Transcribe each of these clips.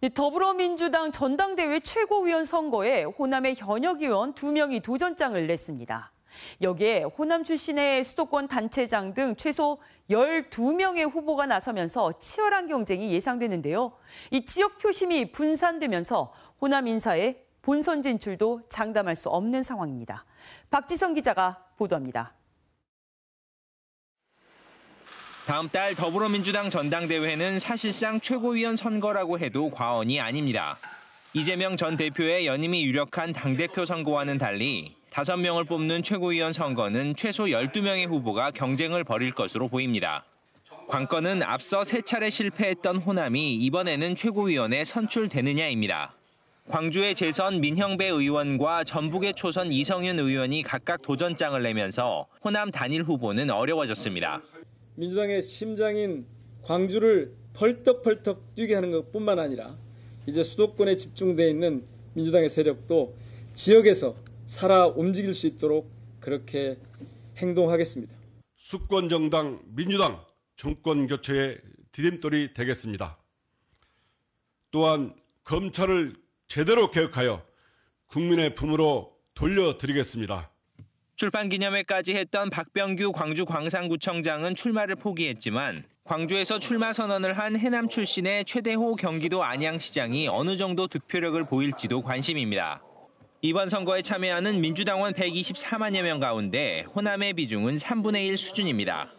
네, 더불어민주당 전당대회 최고위원 선거에 호남의 현역 의원 2명이 도전장을 냈습니다. 여기에 호남 출신의 수도권 단체장 등 최소 12명의 후보가 나서면서 치열한 경쟁이 예상되는데요. 이 지역 표심이 분산되면서 호남 인사의 본선 진출도 장담할 수 없는 상황입니다. 박지성 기자가 보도합니다. 다음 달 더불어민주당 전당대회는 사실상 최고위원 선거라고 해도 과언이 아닙니다. 이재명 전 대표의 연임이 유력한 당대표 선거와는 달리 5명을 뽑는 최고위원 선거는 최소 12명의 후보가 경쟁을 벌일 것으로 보입니다. 관건은 앞서 세 차례 실패했던 호남이 이번에는 최고위원에 선출되느냐입니다. 광주의 재선 민형배 의원과 전북의 초선 이성윤 의원이 각각 도전장을 내면서 호남 단일 후보는 어려워졌습니다. 민주당의 심장인 광주를 펄떡펄떡 뛰게 하는 것뿐만 아니라 이제 수도권에 집중되어 있는 민주당의 세력도 지역에서 살아 움직일 수 있도록 그렇게 행동하겠습니다. 수권 정당 민주당 정권 교체의 디딤돌이 되겠습니다. 또한 검찰을 제대로 개혁하여 국민의 품으로 돌려드리겠습니다. 출판 기념회까지 했던 박병규 광주 광산구청장은 출마를 포기했지만 광주에서 출마 선언을 한 해남 출신의 최대호 경기도 안양시장이 어느 정도 득표력을 보일지도 관심입니다. 이번 선거에 참여하는 민주당원 124만여 명 가운데 호남의 비중은 3분의 1 수준입니다.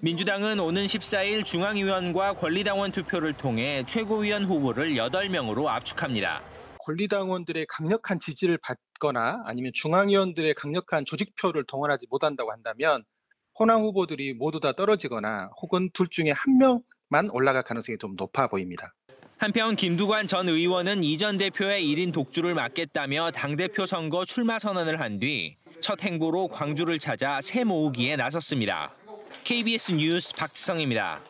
민주당은 오는 14일 중앙위원과 권리당원 투표를 통해 최고위원 후보를 8명으로 압축합니다. 권리당원들의 강력한 지지를 받거나 아니면 중앙위원들의 강력한 조직표를 동원하지 못한다고 한다면 호남 후보들이 모두 다 떨어지거나 혹은 둘 중에 한 명만 올라갈 가능성이 좀 높아 보입니다. 한편 김두관 전 의원은 이 전 대표의 1인 독주를 막겠다며 당대표 선거 출마 선언을 한 뒤 첫 행보로 광주를 찾아 새 모으기에 나섰습니다. KBS 뉴스 박지성입니다.